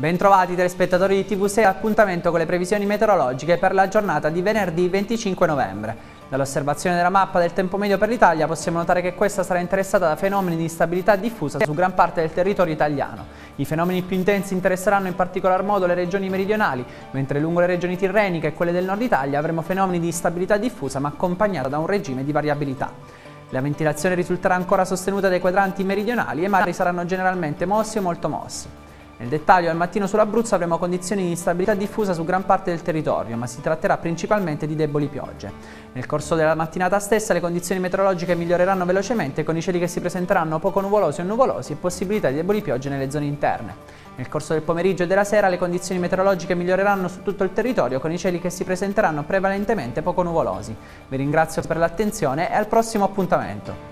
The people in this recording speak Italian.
Bentrovati telespettatori di TV6, appuntamento con le previsioni meteorologiche per la giornata di venerdì 25 novembre. Dall'osservazione della mappa del tempo medio per l'Italia possiamo notare che questa sarà interessata da fenomeni di instabilità diffusa su gran parte del territorio italiano. I fenomeni più intensi interesseranno in particolar modo le regioni meridionali, mentre lungo le regioni tirreniche e quelle del nord Italia avremo fenomeni di instabilità diffusa ma accompagnata da un regime di variabilità. La ventilazione risulterà ancora sostenuta dai quadranti meridionali e i mari saranno generalmente mossi o molto mossi. Nel dettaglio, al mattino sull'Abruzzo avremo condizioni di instabilità diffusa su gran parte del territorio, ma si tratterà principalmente di deboli piogge. Nel corso della mattinata stessa le condizioni meteorologiche miglioreranno velocemente con i cieli che si presenteranno poco nuvolosi o nuvolosi e possibilità di deboli piogge nelle zone interne. Nel corso del pomeriggio e della sera le condizioni meteorologiche miglioreranno su tutto il territorio con i cieli che si presenteranno prevalentemente poco nuvolosi. Vi ringrazio per l'attenzione e al prossimo appuntamento.